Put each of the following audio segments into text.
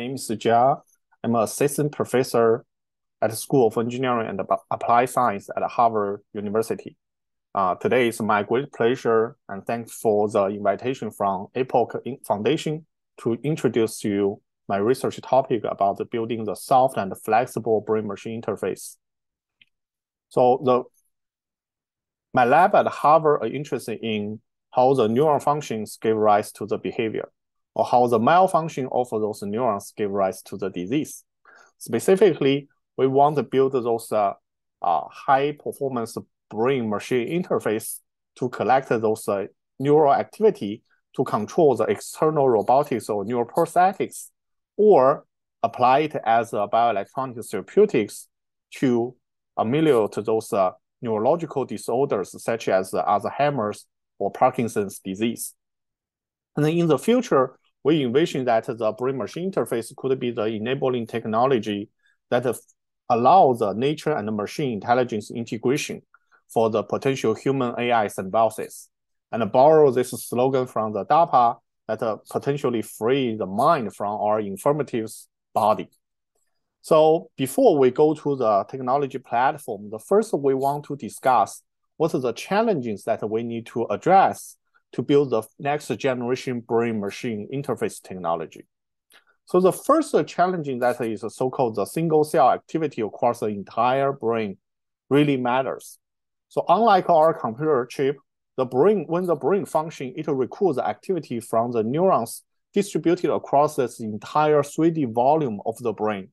My name is Jia. I'm an assistant professor at the School of Engineering and Applied Science at Harvard University. Uh, today is my great pleasure and thanks for the invitation from Epoch Foundation to introduce you my research topic about the building the soft and flexible brain-machine interface. So the my lab at Harvard are interested in how the neural functions give rise to the behavior or how the malfunction of those neurons give rise to the disease. Specifically, we want to build those uh, uh, high performance brain machine interface to collect those uh, neural activity to control the external robotics or neuroprosthetics, or apply it as a bioelectronic therapeutics to ameliorate those uh, neurological disorders such as Alzheimer's or Parkinson's disease. And then in the future, we envision that the brain-machine interface could be the enabling technology that allows the nature and machine intelligence integration for the potential human AI symbiosis, and borrow this slogan from the DARPA that uh, potentially free the mind from our infirmities body. So before we go to the technology platform, the first we want to discuss what are the challenges that we need to address to build the next generation brain machine interface technology. So the first challenging that is so-called the single cell activity across the entire brain really matters. So unlike our computer chip, the brain, when the brain function, it records the activity from the neurons distributed across this entire 3D volume of the brain.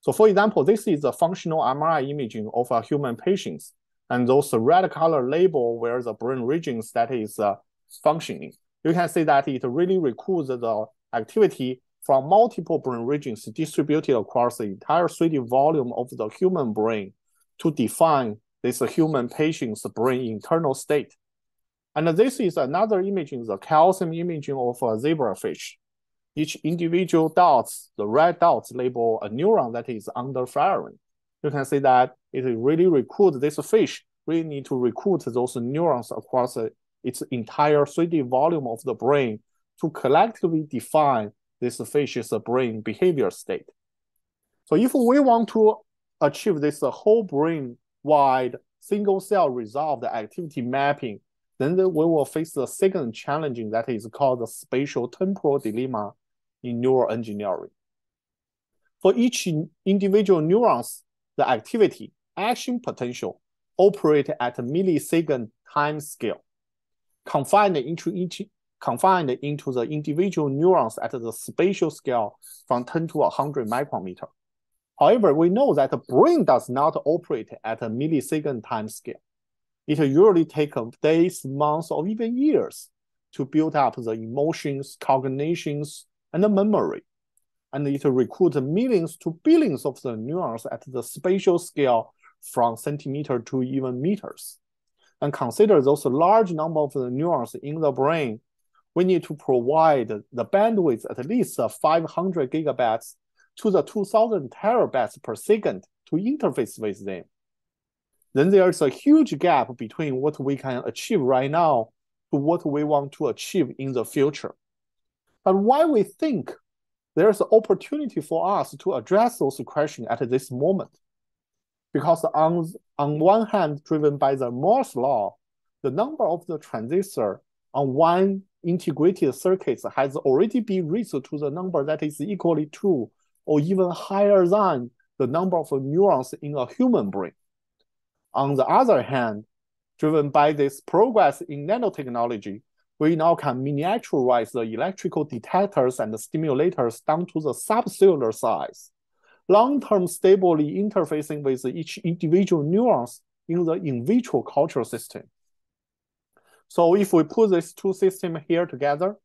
So for example, this is a functional MRI imaging of a human patient. And those red color label where the brain regions that is uh, functioning. You can see that it really records the activity from multiple brain regions distributed across the entire 3D volume of the human brain to define this human patient's brain internal state. And this is another imaging, the calcium imaging of a zebrafish. Each individual dots, the red dots label a neuron that is under firing. You can see that it really recruits this fish, really need to recruit those neurons across its entire 3D volume of the brain to collectively define this fish's brain behavior state. So if we want to achieve this whole brain-wide single cell resolved activity mapping, then we will face the second challenging that is called the spatial temporal dilemma in neural engineering. For each individual neurons, the activity, action potential operate at a millisecond time scale confined into each confined into the individual neurons at the spatial scale from 10 to 100 micrometer. However, we know that the brain does not operate at a millisecond time scale. It usually takes days, months, or even years to build up the emotions, cognitions, and the memory. And it recruits millions to billions of the neurons at the spatial scale from centimeter to even meters and consider those large number of neurons in the brain, we need to provide the bandwidth at least 500 gigabytes to the 2000 terabytes per second to interface with them. Then there's a huge gap between what we can achieve right now to what we want to achieve in the future. But why we think there's an opportunity for us to address those questions at this moment? Because on, on one hand, driven by the Moore's law, the number of the transistor on one integrated circuit has already been raised to the number that is equally to or even higher than the number of neurons in a human brain. On the other hand, driven by this progress in nanotechnology, we now can miniaturize the electrical detectors and the stimulators down to the subcellular size long-term stably interfacing with each individual neurons in the in vitro culture system. So if we put these two systems here together,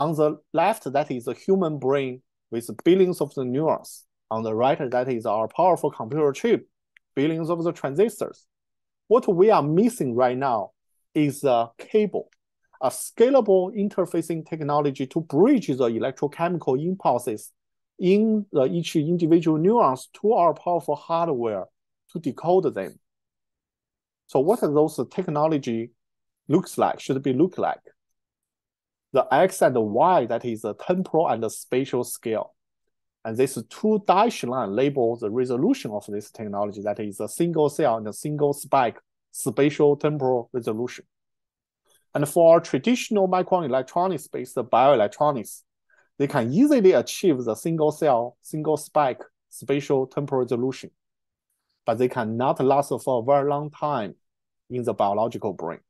on the left, that is the human brain with billions of the neurons. On the right, that is our powerful computer chip, billions of the transistors. What we are missing right now is a cable, a scalable interfacing technology to bridge the electrochemical impulses in the each individual neurons to our powerful hardware to decode them. So what those technology looks like, should be look like? The X and the Y, that is the temporal and the spatial scale. And this two dashed line label the resolution of this technology that is a single cell and a single spike spatial temporal resolution. And for traditional microelectronics-based bioelectronics, they can easily achieve the single cell, single spike spatial temporal resolution, but they cannot last for a very long time in the biological brain.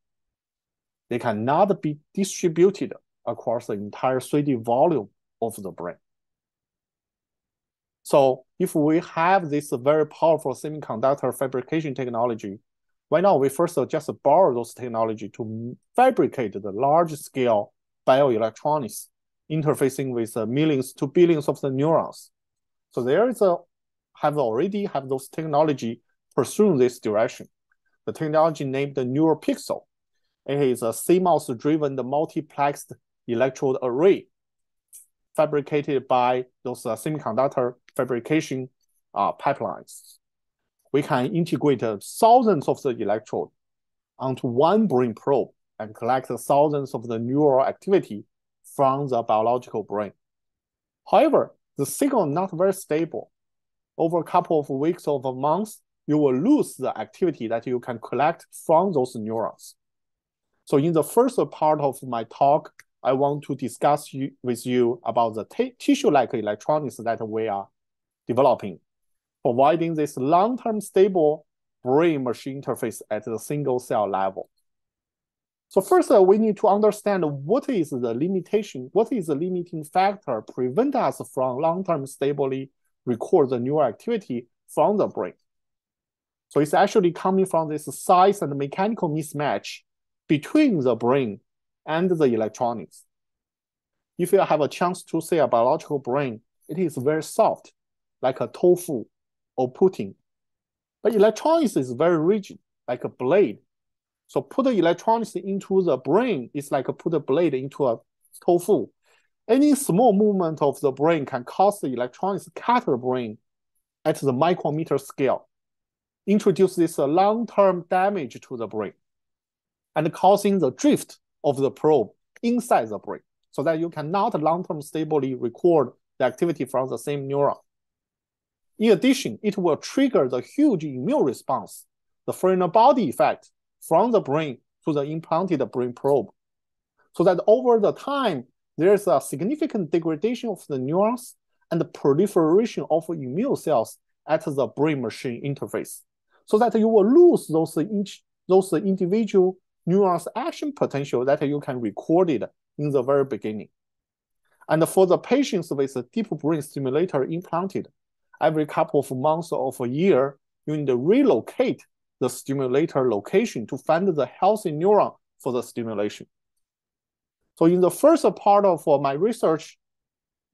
They cannot be distributed across the entire 3D volume of the brain. So if we have this very powerful semiconductor fabrication technology, why not we first just borrow those technology to fabricate the large scale bioelectronics interfacing with uh, millions to billions of the neurons. So there is a have already have those technology pursuing this direction. The technology named the NeuroPixel. It is a CMOS-driven the multiplexed electrode array fabricated by those uh, semiconductor fabrication uh, pipelines. We can integrate thousands of the electrode onto one brain probe and collect thousands of the neural activity from the biological brain. However, the signal not very stable. Over a couple of weeks or months, you will lose the activity that you can collect from those neurons. So in the first part of my talk, I want to discuss you, with you about the tissue-like electronics that we are developing, providing this long-term stable brain-machine interface at the single cell level. So first, uh, we need to understand what is the limitation, what is the limiting factor prevent us from long-term stably record the neural activity from the brain. So it's actually coming from this size and mechanical mismatch between the brain and the electronics. If you have a chance to see a biological brain, it is very soft, like a tofu or pudding. But electronics is very rigid, like a blade so put the electronics into the brain is like put a blade into a tofu. Any small movement of the brain can cause the electronics to cut the brain at the micrometer scale, introduce this uh, long-term damage to the brain, and causing the drift of the probe inside the brain, so that you cannot long-term stably record the activity from the same neuron. In addition, it will trigger the huge immune response, the foreign body effect, from the brain to the implanted brain probe. So that over the time, there's a significant degradation of the neurons and the proliferation of immune cells at the brain-machine interface. So that you will lose those, those individual neurons action potential that you can record it in the very beginning. And for the patients with a deep brain stimulator implanted, every couple of months or of a year, you need to relocate the stimulator location to find the healthy neuron for the stimulation. So in the first part of uh, my research,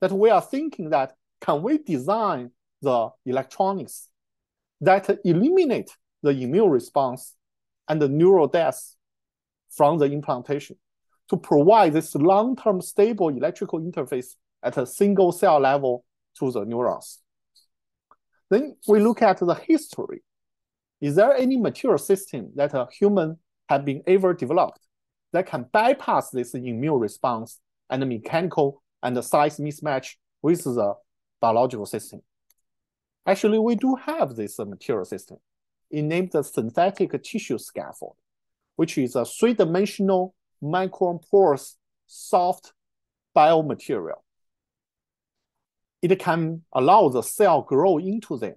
that we are thinking that can we design the electronics that eliminate the immune response and the neural death from the implantation to provide this long-term stable electrical interface at a single cell level to the neurons. Then we look at the history is there any material system that a human have been ever developed that can bypass this immune response and the mechanical and the size mismatch with the biological system? Actually, we do have this material system. It named the synthetic tissue scaffold, which is a three-dimensional microporous soft biomaterial. It can allow the cell grow into them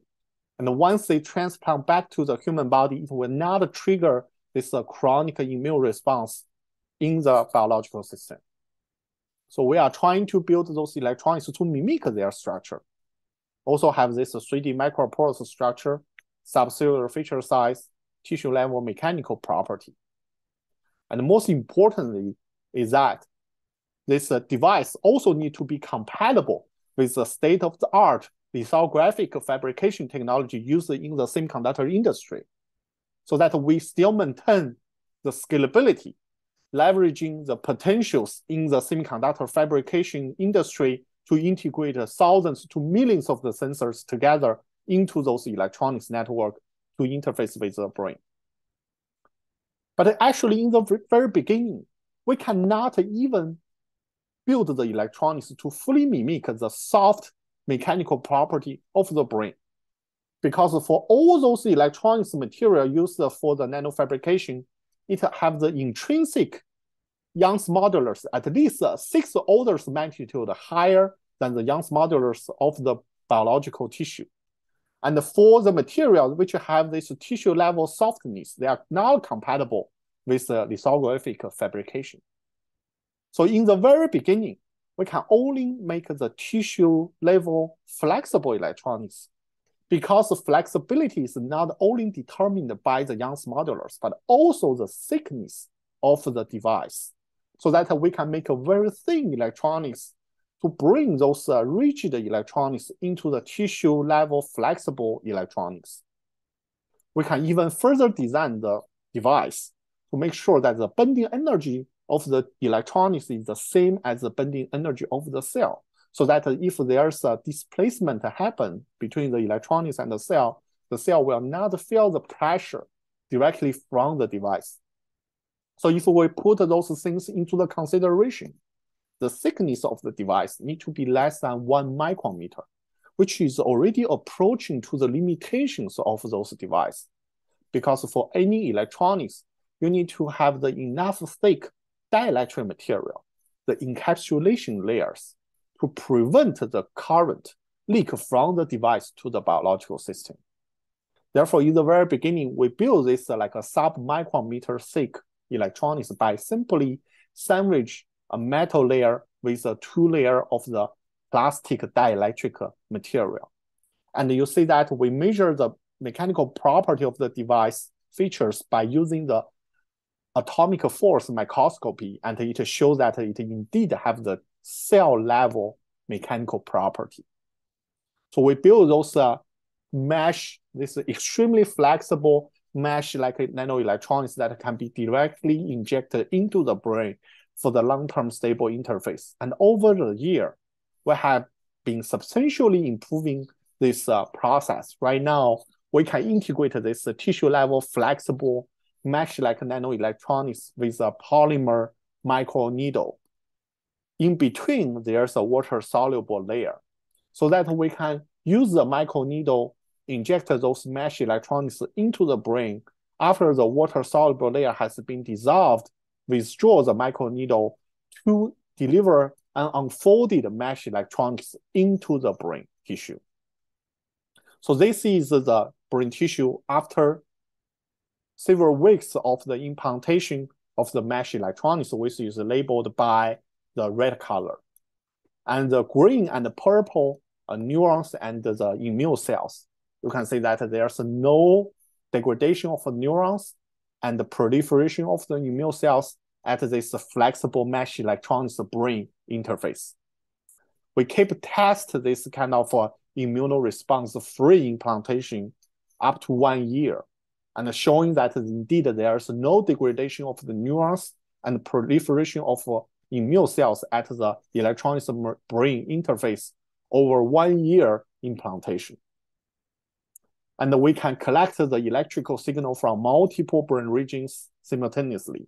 and once they transplant back to the human body, it will not trigger this uh, chronic immune response in the biological system. So we are trying to build those electronics to mimic their structure. Also have this 3D microporous structure, subcellular feature size, tissue level mechanical property. And most importantly is that this uh, device also need to be compatible with the state-of-the-art lithographic fabrication technology used in the semiconductor industry so that we still maintain the scalability, leveraging the potentials in the semiconductor fabrication industry to integrate thousands to millions of the sensors together into those electronics network to interface with the brain. But actually, in the very beginning, we cannot even build the electronics to fully mimic the soft mechanical property of the brain. Because for all those electronics material used for the nanofabrication, it have the intrinsic Young's modulus at least six orders magnitude higher than the Young's modulus of the biological tissue. And for the materials which have this tissue level softness, they are not compatible with the lithographic fabrication. So in the very beginning, we can only make the tissue level flexible electronics because the flexibility is not only determined by the Young's modulus, but also the thickness of the device so that we can make a very thin electronics to bring those uh, rigid electronics into the tissue level flexible electronics. We can even further design the device to make sure that the bending energy of the electronics is the same as the bending energy of the cell. So that if there's a displacement happen between the electronics and the cell, the cell will not feel the pressure directly from the device. So if we put those things into the consideration, the thickness of the device need to be less than one micrometer, which is already approaching to the limitations of those devices. Because for any electronics, you need to have the enough thick dielectric material, the encapsulation layers, to prevent the current leak from the device to the biological system. Therefore, in the very beginning, we build this like a sub-micrometer thick electronics by simply sandwich a metal layer with a two layer of the plastic dielectric material. And you see that we measure the mechanical property of the device features by using the atomic force microscopy, and it shows that it indeed have the cell level mechanical property. So we build those uh, mesh, this extremely flexible mesh like nanoelectronics that can be directly injected into the brain for the long-term stable interface. And over the year, we have been substantially improving this uh, process. Right now, we can integrate this uh, tissue level flexible mesh like nanoelectronics with a polymer micro needle. In between, there's a water soluble layer so that we can use the micro needle inject those mesh electronics into the brain after the water soluble layer has been dissolved, withdraw the microneedle to deliver an unfolded mesh electronics into the brain tissue. So this is the brain tissue after several weeks of the implantation of the mesh electronics, which is labeled by the red color. And the green and the purple are neurons and the immune cells you can see that there's no degradation of neurons and the proliferation of the immune cells at this flexible mesh electronics brain interface. We keep test this kind of uh, immunoresponse-free implantation up to one year, and showing that indeed there's no degradation of the neurons and proliferation of uh, immune cells at the electronic brain interface over one year implantation and we can collect the electrical signal from multiple brain regions simultaneously.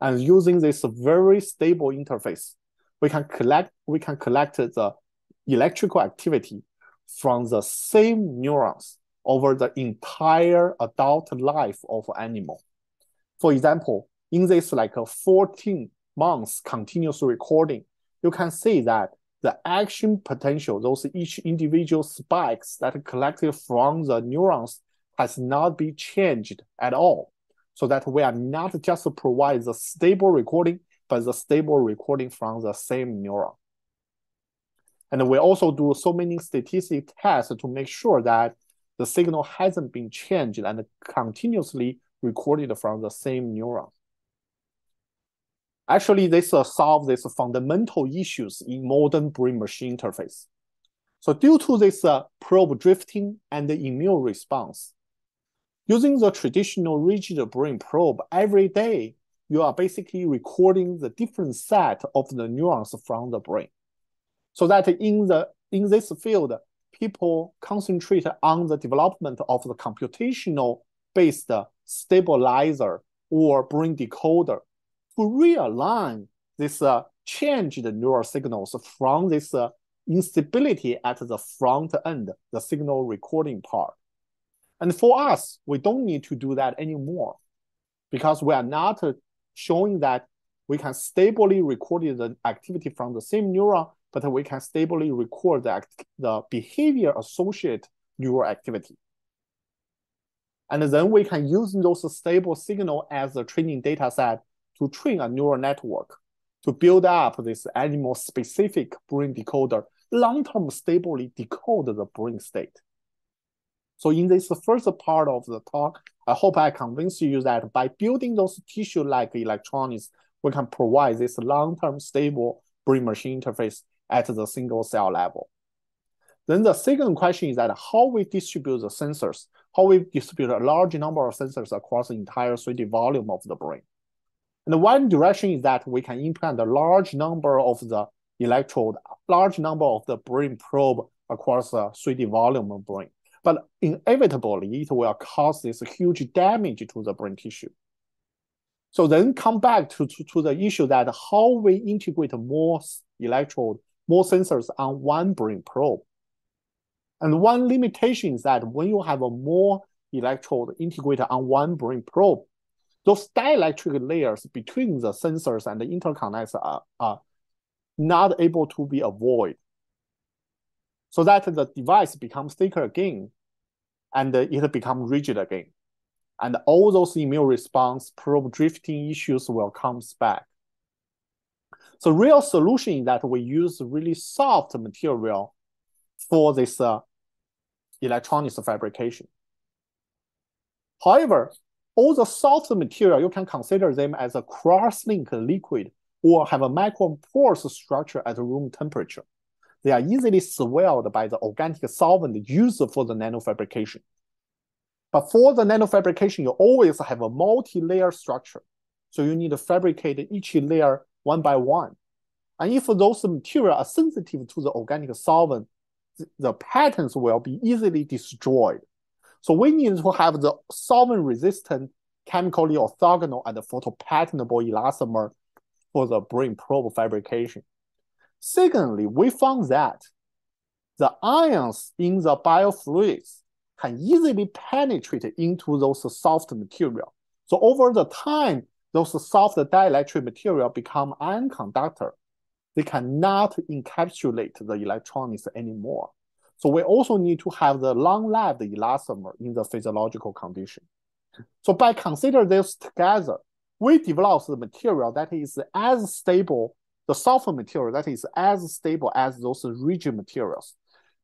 And using this very stable interface, we can collect we can collect the electrical activity from the same neurons over the entire adult life of animal. For example, in this like a 14 months continuous recording, you can see that the action potential, those each individual spikes that are collected from the neurons has not been changed at all. So that we are not just provide the stable recording, but the stable recording from the same neuron. And we also do so many statistic tests to make sure that the signal hasn't been changed and continuously recorded from the same neuron. Actually, this uh, solve these fundamental issues in modern brain-machine interface. So due to this uh, probe drifting and the immune response, using the traditional rigid brain probe every day, you are basically recording the different set of the neurons from the brain. So that in the in this field, people concentrate on the development of the computational based stabilizer or brain decoder to realign this uh, changed neural signals from this uh, instability at the front end, the signal recording part. And for us, we don't need to do that anymore because we are not showing that we can stably record the activity from the same neuron, but we can stably record the, the behavior associated neural activity. And then we can use those stable signal as a training data set to train a neural network to build up this animal-specific brain decoder, long-term stably decode the brain state. So in this first part of the talk, I hope I convince you that by building those tissue-like electronics, we can provide this long-term stable brain-machine interface at the single cell level. Then the second question is that how we distribute the sensors, how we distribute a large number of sensors across the entire 3D volume of the brain. And the one direction is that we can implant a large number of the electrode, large number of the brain probe across the 3D volume of brain. But inevitably, it will cause this huge damage to the brain tissue. So then come back to, to, to the issue that how we integrate more electrode, more sensors on one brain probe. And one limitation is that when you have a more electrode integrated on one brain probe, those dielectric layers between the sensors and the interconnects are, are not able to be avoided. So that the device becomes thicker again, and it becomes rigid again. And all those immune response probe drifting issues will come back. So real solution is that we use really soft material for this uh, electronics fabrication. However, all the soft material, you can consider them as a cross-link liquid or have a microporous structure at room temperature. They are easily swelled by the organic solvent used for the nanofabrication. But for the nanofabrication, you always have a multi-layer structure. So you need to fabricate each layer one by one. And if those materials are sensitive to the organic solvent, the patterns will be easily destroyed. So we need to have the solvent-resistant, chemically orthogonal, and photopatternable elastomer for the brain probe fabrication. Secondly, we found that the ions in the biofluids can easily penetrate into those soft material. So over the time, those soft dielectric material become ion conductor they cannot encapsulate the electronics anymore. So we also need to have the long-lived elastomer in the physiological condition. So by considering this together, we develop the material that is as stable, the soft material that is as stable as those rigid materials,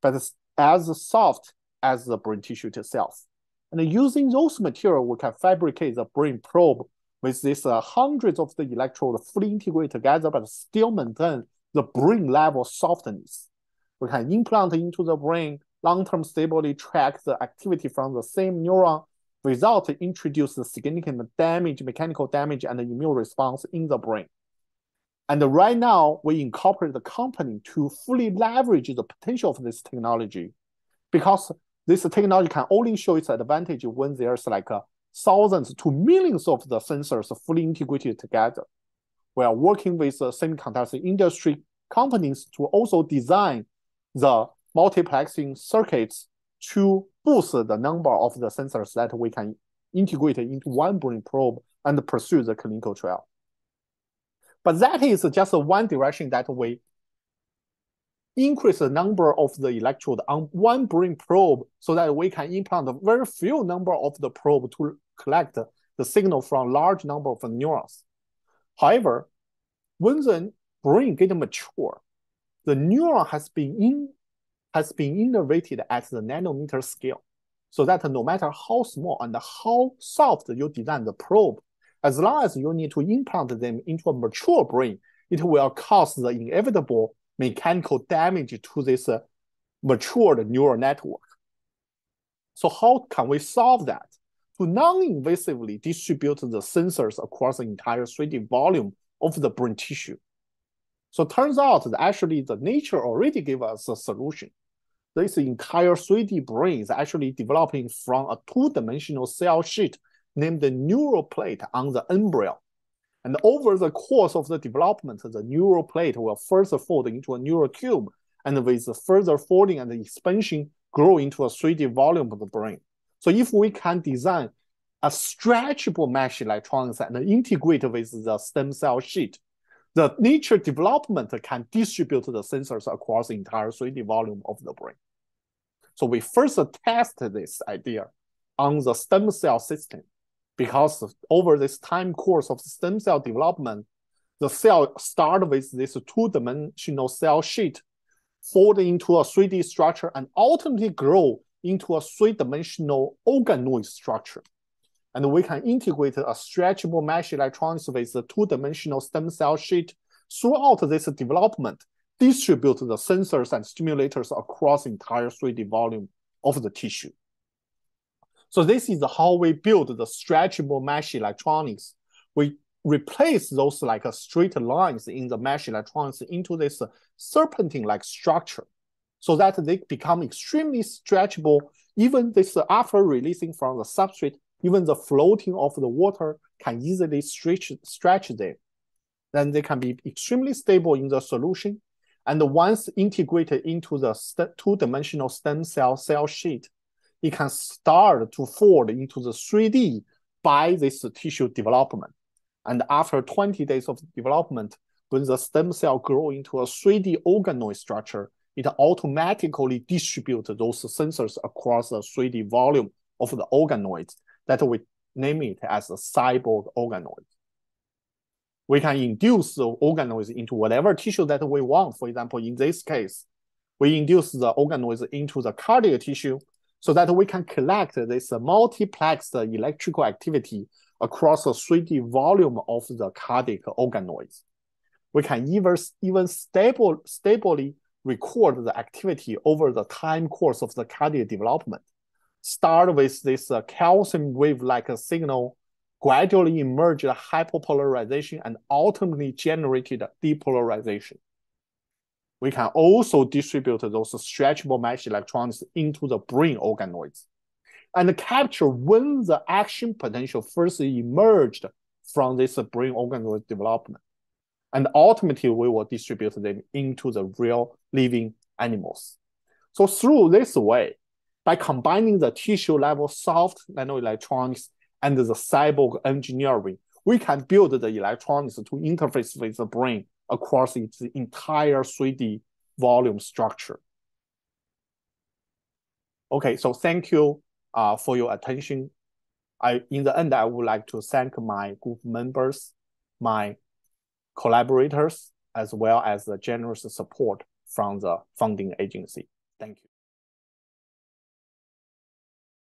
but as soft as the brain tissue itself. And using those material, we can fabricate the brain probe with these uh, hundreds of the electrodes fully integrated together, but still maintain the brain level softness. We can implant into the brain, long-term stably track the activity from the same neuron without introduce significant damage, mechanical damage, and immune response in the brain. And right now, we incorporate the company to fully leverage the potential of this technology because this technology can only show its advantage when there's like a thousands to millions of the sensors fully integrated together. We are working with the semiconductor industry companies to also design the multiplexing circuits to boost the number of the sensors that we can integrate into one brain probe and pursue the clinical trial. But that is just one direction that we increase the number of the electrode on one brain probe so that we can implant a very few number of the probe to collect the signal from large number of neurons. However, when the brain get mature, the neuron has been in has been innervated at the nanometer scale, so that no matter how small and how soft you design the probe, as long as you need to implant them into a mature brain, it will cause the inevitable mechanical damage to this uh, matured neural network. So how can we solve that? To non-invasively distribute the sensors across the entire 3D volume of the brain tissue. So turns out that actually the nature already gave us a solution. This entire 3D brain is actually developing from a two-dimensional cell sheet named the neural plate on the embryo. And over the course of the development, the neural plate will first fold into a neural tube and with further folding and expansion, grow into a 3D volume of the brain. So if we can design a stretchable mesh electronics and integrate with the stem cell sheet, the nature development can distribute the sensors across the entire 3D volume of the brain. So we first tested this idea on the stem cell system because over this time course of stem cell development, the cell start with this two-dimensional cell sheet, fold into a 3D structure, and ultimately grow into a three-dimensional organoid structure. And we can integrate a stretchable mesh electronics with the two-dimensional stem cell sheet throughout this development, distribute the sensors and stimulators across the entire 3D volume of the tissue. So this is how we build the stretchable mesh electronics. We replace those like straight lines in the mesh electronics into this serpentine-like structure so that they become extremely stretchable. Even this after releasing from the substrate, even the floating of the water can easily stretch, stretch them. Then they can be extremely stable in the solution. And once integrated into the two-dimensional stem cell cell sheet, it can start to fold into the 3D by this tissue development. And after 20 days of development, when the stem cell grow into a 3D organoid structure, it automatically distributes those sensors across the 3D volume of the organoids that we name it as a cyborg organoid. We can induce the organoids into whatever tissue that we want. For example, in this case, we induce the organoids into the cardiac tissue so that we can collect this multiplexed electrical activity across a 3D volume of the cardiac organoids. We can even, even stable, stably record the activity over the time course of the cardiac development. Start with this uh, calcium wave-like signal, gradually emerge hyperpolarization, and ultimately generated depolarization we can also distribute those stretchable mesh electrons into the brain organoids and capture when the action potential first emerged from this brain organoid development. And ultimately, we will distribute them into the real living animals. So through this way, by combining the tissue level soft nanoelectronics and the cyborg engineering, we can build the electronics to interface with the brain across its entire 3D volume structure. Okay, so thank you uh, for your attention. I, in the end, I would like to thank my group members, my collaborators, as well as the generous support from the funding agency. Thank you.